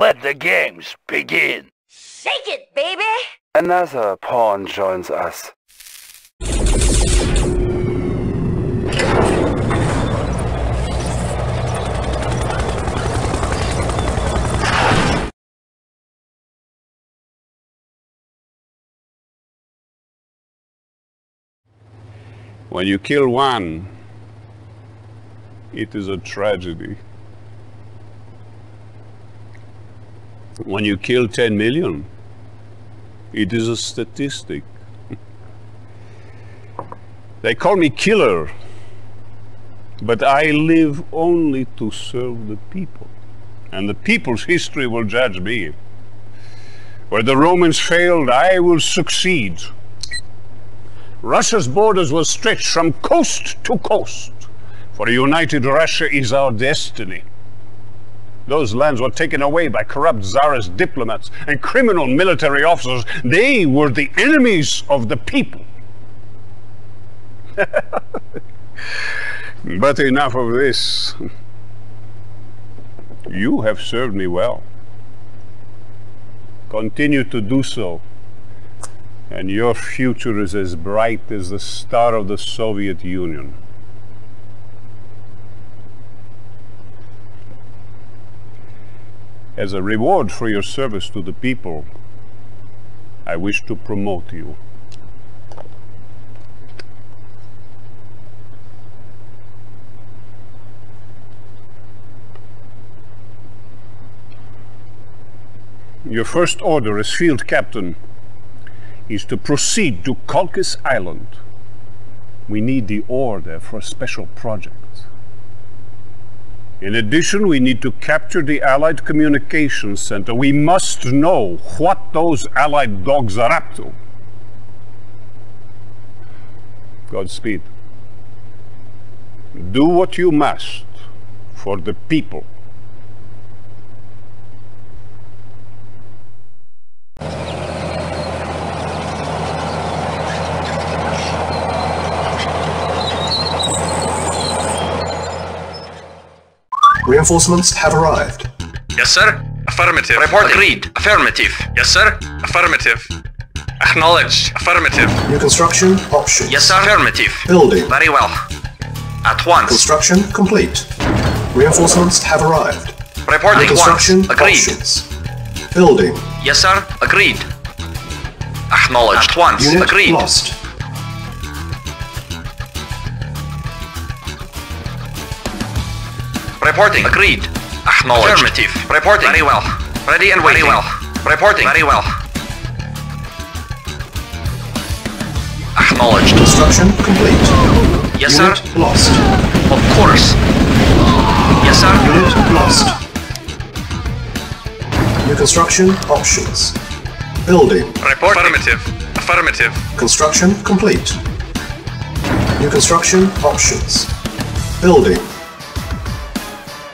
Let the games begin. Shake it, baby! Another pawn joins us. When you kill one, it is a tragedy. When you kill 10 million, it is a statistic. they call me killer, but I live only to serve the people. And the people's history will judge me. Where the Romans failed, I will succeed. Russia's borders will stretch from coast to coast, for a united Russia is our destiny. Those lands were taken away by corrupt czarist diplomats and criminal military officers. They were the enemies of the people. but enough of this. You have served me well. Continue to do so and your future is as bright as the star of the Soviet Union. As a reward for your service to the people, I wish to promote you. Your first order as field captain is to proceed to Colchis Island. We need the ore there for a special project. In addition, we need to capture the Allied Communications Center. We must know what those Allied dogs are up to. Godspeed. Do what you must for the people. Reinforcements have arrived. Yes, sir. Affirmative. Report agreed. Affirmative. Yes, sir. Affirmative. Acknowledged. Affirmative. New construction options. Yes, sir. Affirmative. Building. Very well. At once. Construction complete. Reinforcements have arrived. Reporting New construction once. Agreed. options. Building. Yes, sir. Agreed. Acknowledged. At once. Unit Agreed. lost. Reporting. Agreed. Acknowledged. Affirmative. Reporting. Very well. Ready and waiting. Very well. Reporting. Very well. Acknowledged. Construction complete. Yes, Unit sir. lost. Of course. Yes, sir. Unit lost. New construction options. Building. Report. Affirmative. Affirmative. Construction complete. New construction options. Building.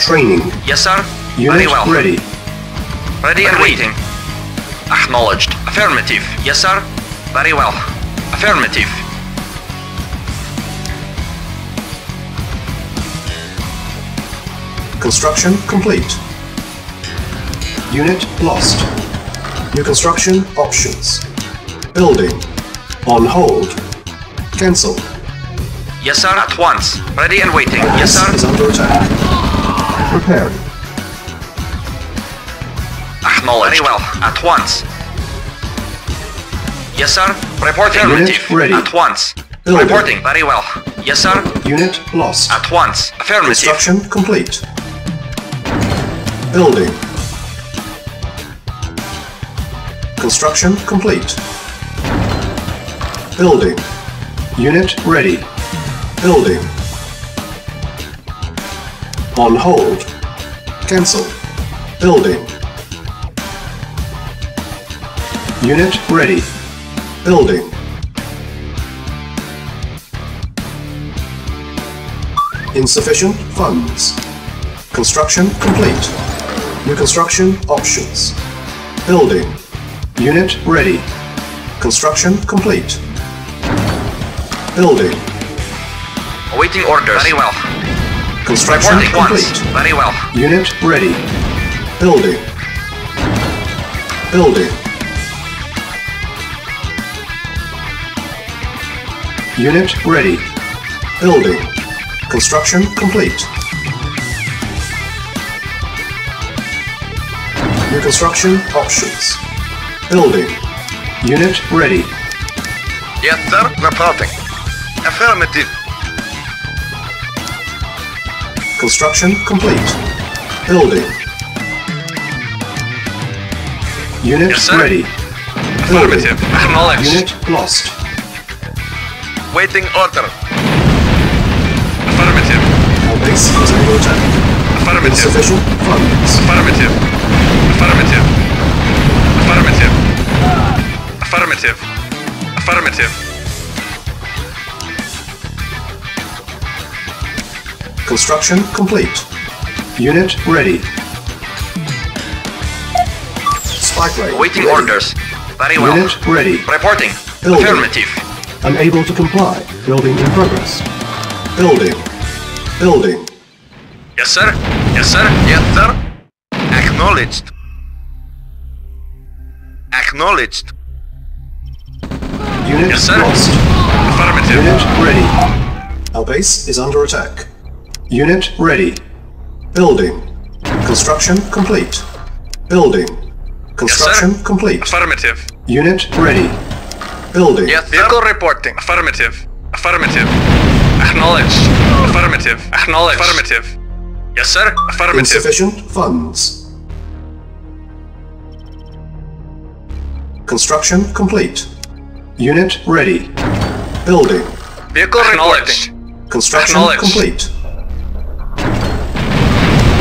Training. Yes, sir. Unit Very well. ready. Ready and waiting. Acknowledged. Affirmative. Yes, sir. Very well. Affirmative. Construction complete. Unit lost. New construction options. Building. On hold. Cancel. Yes, sir. At once. Ready and waiting. Yes, This is sir. under attack. Preparing. Acknowledged. Very well. At once. Yes, sir. Reporting. Unit Affirmative. ready. At once. Building. Reporting. Very well. Yes, sir. Unit lost. At once. Affirmative. Construction complete. Building. Construction complete. Building. Unit ready. Building. On hold. Cancel. Building. Unit ready. Building. Insufficient funds. Construction complete. New construction options. Building. Unit ready. Construction complete. Building. Awaiting orders. Very well. Construction complete. Very well. Unit ready. Building. Building. Unit ready. Building. Construction complete. New construction options. Building. Unit ready. Yes, sir. Reporting. Affirmative. Construction complete. Building. Unit Yes, ready. Building. Affirmative. Acknowledged. Unit lost. Waiting order. Affirmative. Our base is under attack. Affirmative. Insufficient funds. Affirmative. Affirmative. Affirmative. Affirmative. Affirmative. Construction complete. Unit ready. Spike. Waiting ready. orders. Very well. Unit ready. Reporting. Building. Affirmative. Unable to comply. Building in progress. Building. Building. Yes, sir. Yes, sir. Yes, sir. Acknowledged. Acknowledged. Unit Yes, sir. lost. Affirmative. Unit ready. Our base is under attack. Unit ready. Building. Construction complete. Building. Construction complete. Affirmative. Unit ready. Building. Yes, sir. Vehicle reporting. Affirmative. Affirmative. Acknowledged. Affirmative. Acknowledged. Affirmative. Yes, sir. Affirmative. Insufficient funds. Construction complete. Unit ready. Building. Vehicle acknowledged. Construction complete.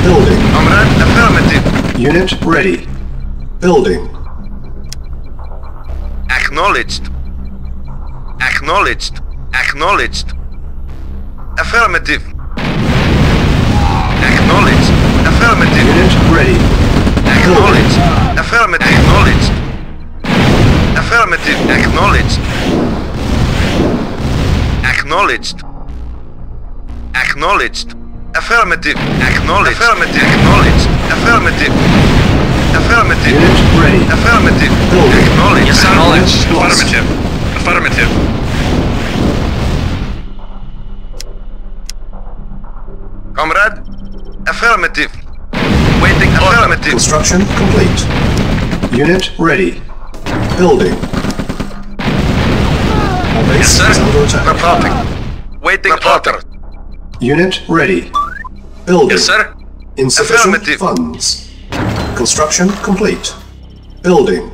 Building. Affirmative. Unit ready. Building. Acknowledged. Acknowledged. Acknowledged. Affirmative. Acknowledged. Affirmative. Unit ready. Acknowledged. Affirmative. Acknowledged. Affirmative. Acknowledged. Acknowledged. Acknowledged. Affirmative. Acknowledged. Affirmative. Acknowledged. Affirmative. Affirmative. Unit ready. Affirmative. Building. Acknowledged. Yes, Acknowledged. lost. Affirmative. Affirmative. Comrade? Affirmative. Waiting. Affirmative. Construction complete. Unit ready. Building. Our base Yes, sir. is under attack. Reporting. Waiting order. Unit ready. Building. Yes, sir. Insufficient Affirmative. funds. Construction complete. Building.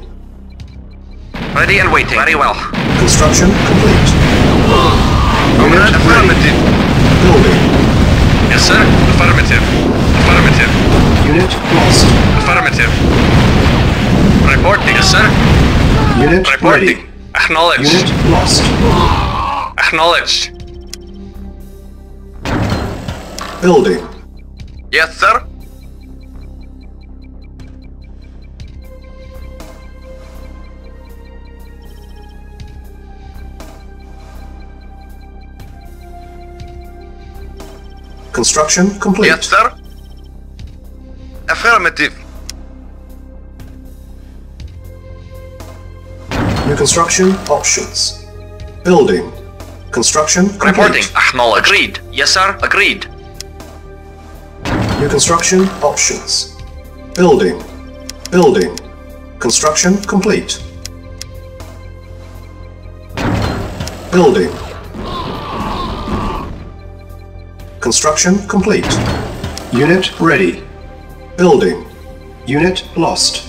Ready and waiting. Very well. Construction complete. Unit ready. affirmative. Building. Yes, sir. Affirmative. Affirmative. Unit lost. Affirmative. Reporting. Yes, sir. Unit Reporting. ready. Acknowledged. Unit lost. Acknowledged. Building. Yes, sir. Construction complete. Yes, sir. Affirmative. New construction options. Building. Construction complete. Reporting. Acknowledged. Agreed. Yes, sir. Agreed. New construction options. Building. Building. Construction complete. Building. Construction complete. Unit ready. Building. Unit lost.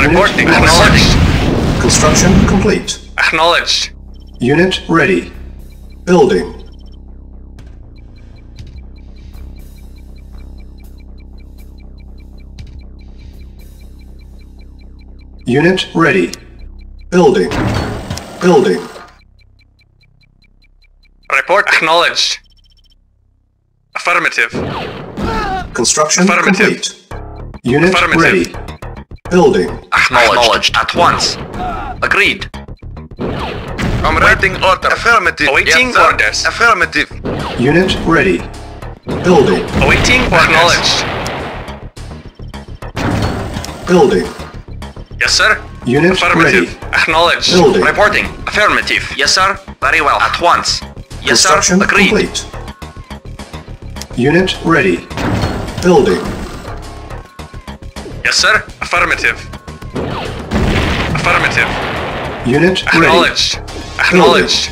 Reporting. Unit. Acknowledged. Construction complete. Acknowledged. Unit ready. Building. Unit ready. Building. Building. Report acknowledged. Affirmative. Construction Affirmative. complete. Unit Affirmative. ready. Building. Acknowledged. At once. Agreed. I'm Waiting order. Affirmative. Awaiting Yes, orders. Affirmative. Unit ready. Building. Awaiting acknowledged. Building. Yes, sir. Unit Affirmative. ready. Acknowledged. Building. Reporting. Affirmative. Yes, sir. Very well. At once. Yes, sir. Construction Agreed. complete. Unit ready. Building. Yes, sir. Affirmative. Affirmative. Unit ready. Acknowledged. Acknowledged.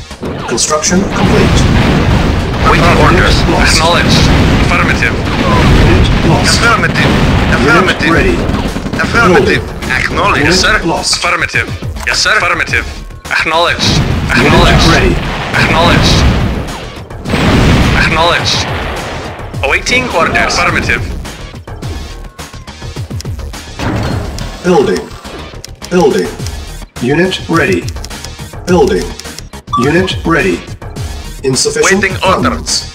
Construction complete. Waiting orders. Acknowledged. Affirmative. Unit lost. Affirmative. Unit ready. Affirmative. Acknowledged. Unit sir. lost. Affirmative. Yes, sir. Affirmative. Acknowledged. Unit Acknowledged. ready. Acknowledged. Acknowledged. Awaiting orders. Affirmative. Building. Building. Unit ready. Building. Unit ready. Insufficient Waiting order. funds.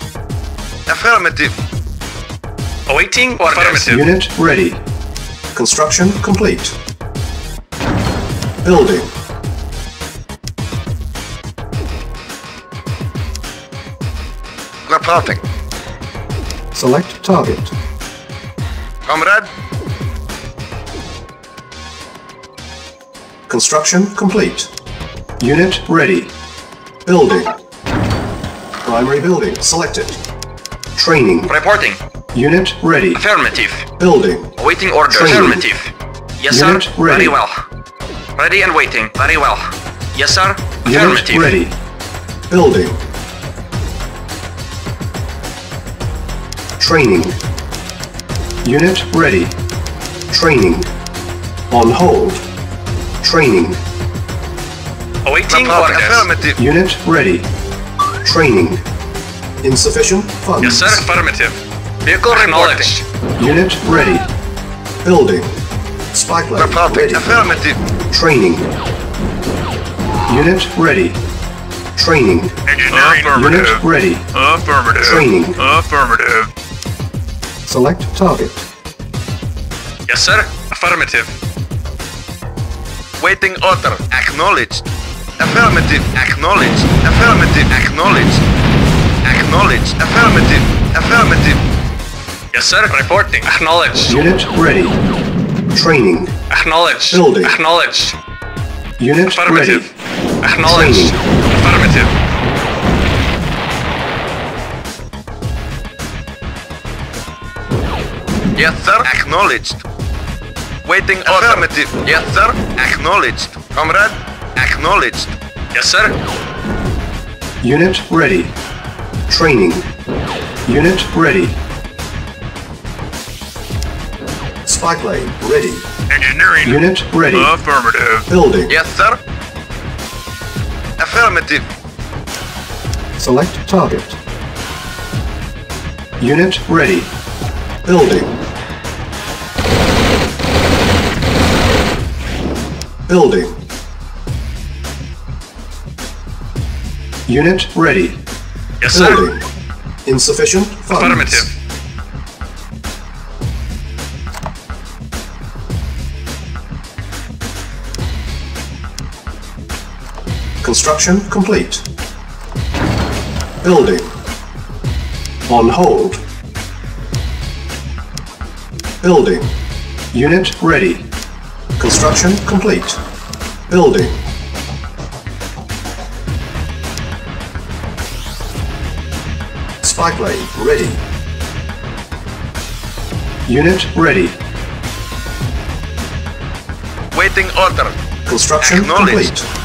Affirmative. Awaiting orders. Affirmative. Unit ready. Construction complete. Building. Reporting. Select target. Comrade. Construction complete. Unit ready. Building. Primary building selected. Training. Reporting. Unit ready. Affirmative. Building. Waiting orders. Training. Affirmative. Yes, Unit sir. ready. Very well. Ready and waiting. Very well. Yes, sir. Unit Affirmative. ready. Building. Training. Unit ready. Training. On hold. Training. Awaiting Reporting. orders. Affirmative. Unit ready. Training. Insufficient funds. Yes, sir. Affirmative. Vehicle acknowledged. Unit ready. Building. Spy plane Reporting. ready. Affirmative. Training. Unit ready. Training. Engineering. Unit ready. Affirmative. Training. Affirmative. Select target. Yes, sir. Affirmative. Waiting order. Acknowledged. Affirmative. Acknowledged. Affirmative. Acknowledged. Acknowledged. Affirmative. Affirmative. Yes, sir. Reporting. Acknowledged. Unit ready. Training. Acknowledged. Building. Acknowledged. Unit Affirmative. ready. Acknowledged. Training. Affirmative. Yes, sir. Acknowledged. Waiting order. Affirmative. Yes, sir. Acknowledged. Comrade. Acknowledged. Yes, sir. Unit ready. Training. Unit ready. Spy plane ready. Engineering. Unit ready. Affirmative. Building. Yes, sir. Affirmative. Select target. Unit ready. Building. Building. Unit ready. Yes, sir. Insufficient funds. Affirmative. Construction complete. Building. On hold. Building. Unit ready. Construction complete. Building. Spy plane ready. Unit ready. Waiting order. Construction complete.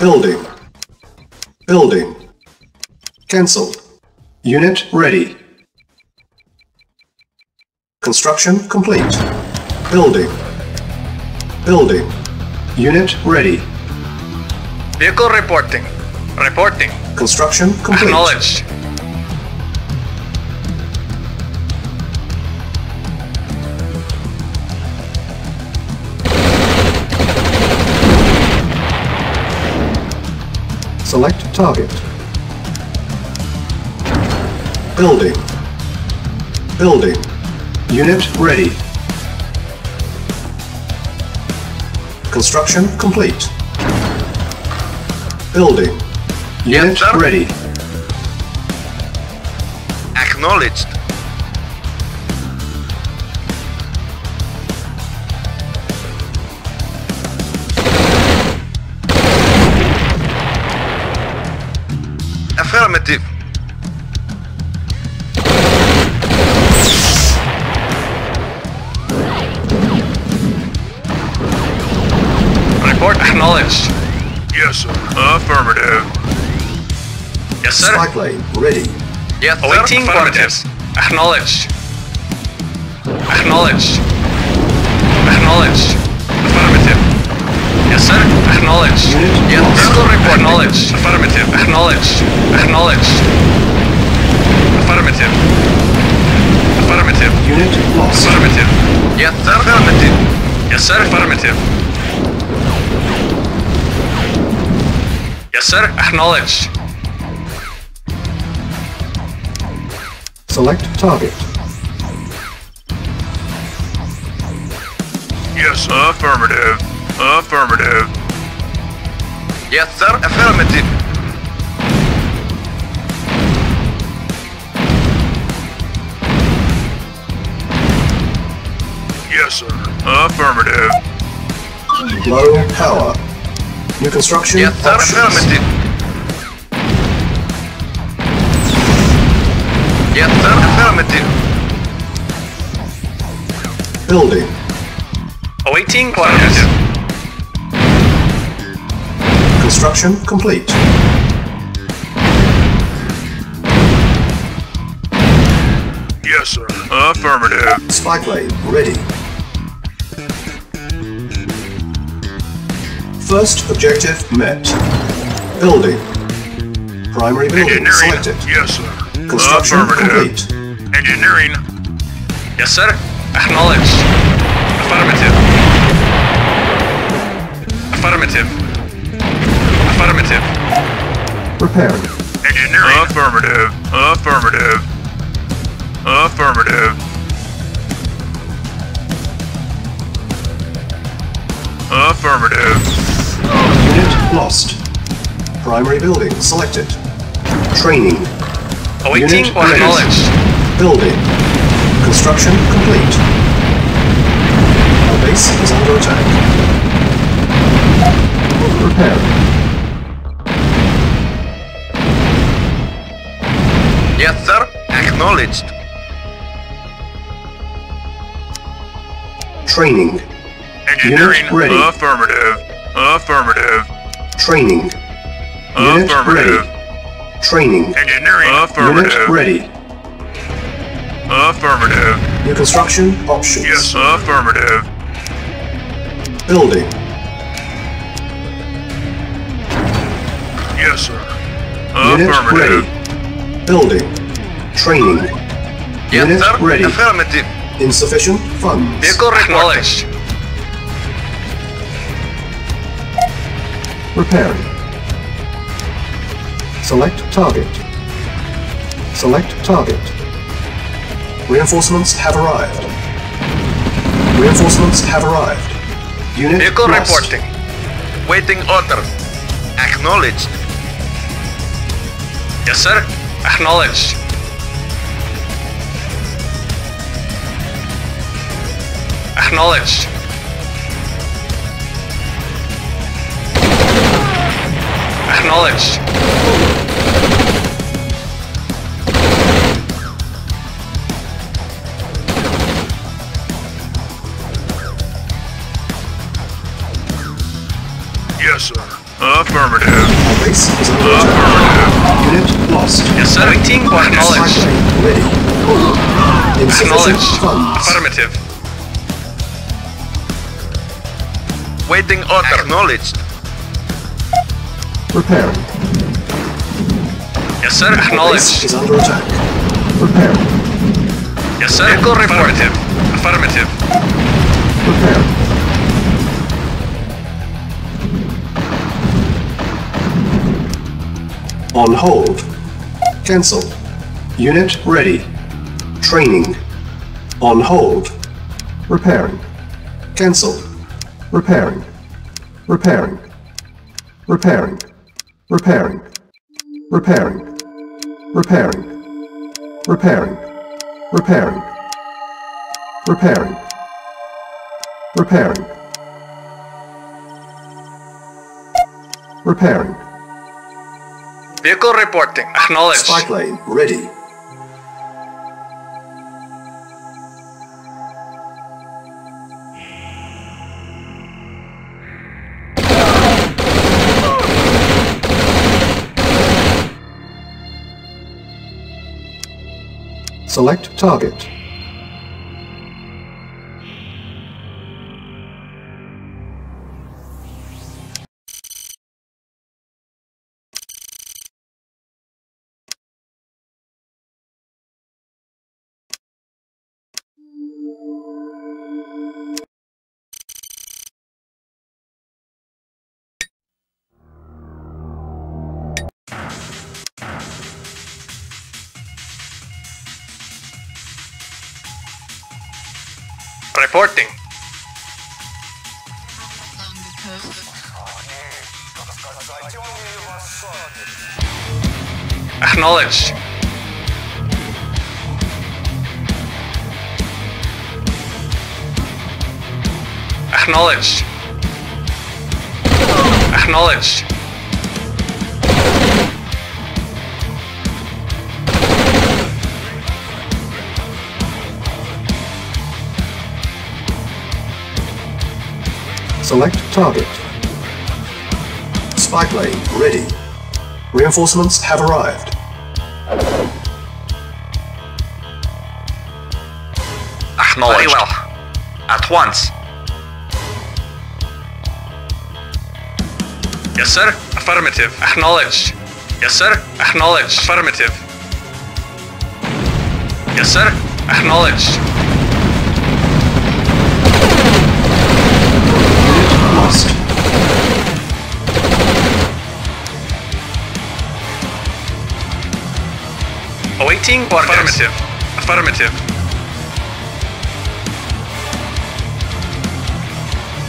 Building. Building. Cancelled. Unit ready. Construction complete. Building. Building. Unit ready. Vehicle reporting. Reporting. Construction complete. Acknowledged. Select target. Building. Building. Unit ready. Construction complete. Building. Unit sir. ready. Acknowledged. Affirmative. Report acknowledged. Yes, sir. Affirmative. Yes, sir. Spy plane ready. Yes, sir. Awaiting coordinates. Acknowledged. Acknowledged. Acknowledged. Affirmative. Yes, sir. Acknowledged. Unit Yes, lost. vehicle report. Acknowledged. Affirmative. Acknowledged. Acknowledged. Affirmative. Affirmative. Unit lost. Affirmative. Yes, sir. Affirmative. Yes, sir. Affirmative. Yes, sir. Acknowledged. Select target. Yes, affirmative. Affirmative. Yes, sir. Affirmative. Yes, sir. Affirmative. Low power. New construction Yes, sir. options. Affirmative. Yes, sir. Affirmative. Building. Awaiting coordinates. Construction complete. Yes, sir. Affirmative. Spy plane ready. First objective met. Building. Primary building selected. Yes, sir. Construction complete. Engineering. Yes, sir. Acknowledged. Affirmative. Affirmative. Affirmative. Repairing. Engineering. Affirmative. Affirmative. Affirmative. Affirmative. Unit lost. Primary building selected. Training. Awaiting Unit or ready. acknowledged. Building. Construction complete. Our base is under attack. Repairing. Yes, sir. Acknowledged. Training. Engineering. Unit ready. Affirmative. Affirmative. Training. Affirmative. ready. Training. Engineering. Unit Affirmative. ready. Affirmative. New construction options. Yes, affirmative. Building. Yes, sir. Unit Affirmative. ready. Building. Training. Yes, Unit sir. ready. Affirmative. Insufficient funds. Vehicle acknowledged. Repairing. Select target. Select target. Reinforcements have arrived. Reinforcements have arrived. Unit Vehicle lost. reporting. Waiting orders. Acknowledged. Yes, sir. Acknowledged. Acknowledged. Acknowledged. Yes, sir. Affirmative. Our base is under attack. Unit lost. Yes, sir. Waiting or Spy acknowledged. plane ready. Insufficient Acknowledged. Affirmative. Waiting order. Acknowledged. Repairing. Yes, sir. Acknowledged. is under attack. Repairing. Yes, sir. Vehicle Affirmative. Affirmative. Repairing. On hold. Cancel. Unit ready. Training. On hold. Repairing. Cancel. Repairing. Repairing. Repairing. Repairing. Repairing. Repairing. Repairing. Repairing. Repairing. Repairing. Repairing. Vehicle reporting. Acknowledged. Plane ready. Select target. reporting. Acknowledge. Acknowledge. Acknowledge. Select target. Spy plane ready. Reinforcements have arrived. Acknowledged. Very well. At once. Yes, sir. Affirmative. Acknowledged. Yes, sir. Acknowledged. Affirmative. Yes, sir. Acknowledged. Awaiting orders. Affirmative. Affirmative.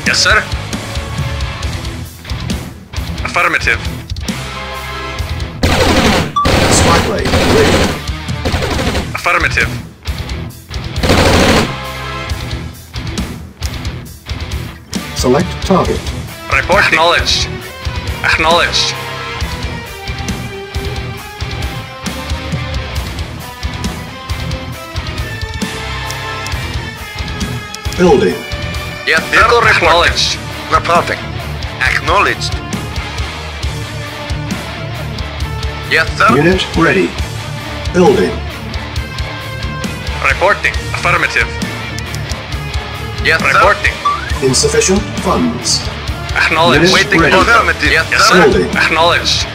Yes, sir. Affirmative. Spy plane ready. Affirmative. Select target. Report acknowledged. Acknowledged. Building. Yes, sir. Vehicle acknowledged. Reporting. Acknowledged. Yes, sir. Unit ready. Building. Reporting. Affirmative. Yes, sir. Reporting. Insufficient funds. Acknowledged. Unit Waiting ready. affirmative. Yes, Yes, sir. sir. Building. Acknowledged.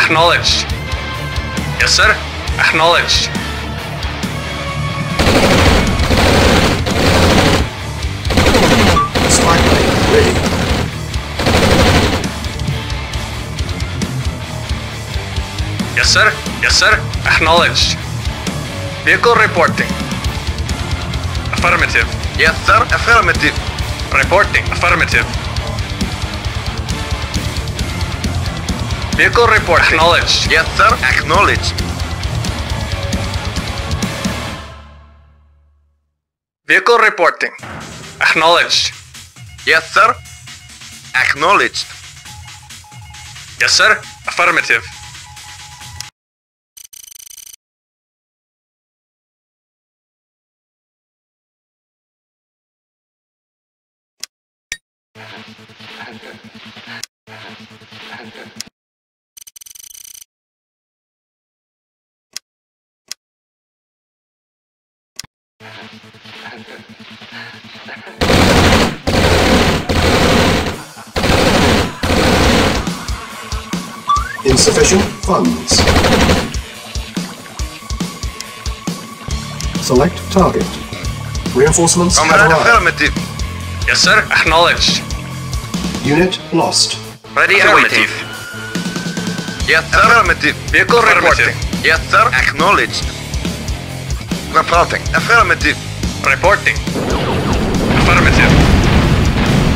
Acknowledged. Yes, sir. Acknowledged. Sir. Yes, sir. Acknowledged. Vehicle reporting. Affirmative. Yes, sir. Affirmative. Reporting. Affirmative. Vehicle report. Acknowledged. Yes, sir. Acknowledged. Vehicle reporting. Acknowledged. Yes, sir. Acknowledged. Yes, sir. Affirmative. Insufficient funds. Select target. Reinforcements have Comrade, arrived. affirmative. Yes, sir. Acknowledged. Unit lost. Ready and waiting. Yes, sir. Affirmative. Vehicle reporting. Yes, sir. Acknowledged. Reporting. Affirmative. Reporting. Affirmative.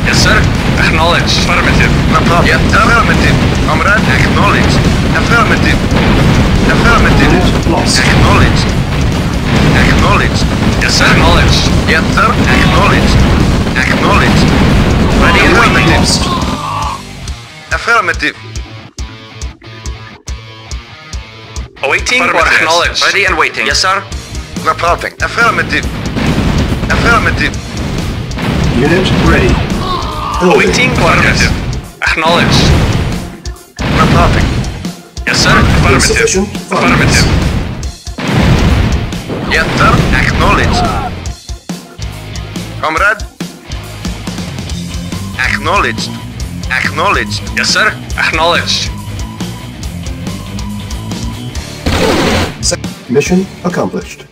Yes, sir. Acknowledged. Affirmative. Reporting. Yes, sir. Affirmative. Comrade, acknowledged. Affirmative. Affirmative. Unit lost. Acknowledged. Acknowledged. Yes, sir. Acknowledged. Yes, sir. Acknowledged. Acknowledged. Ready and waiting. lost. Affirmative. Awaiting or acknowledged. Ready and waiting. Yes, sir. Reporting. Affirmative. Affirmative. Unit ready. Building. Awaiting orders. Acknowledged. Reporting. Yes, sir. Affirmative. Affirmative. Yes, sir. Acknowledged. Comrade. Acknowledged. Acknowledged. Yes, sir. Acknowledged. Mission accomplished.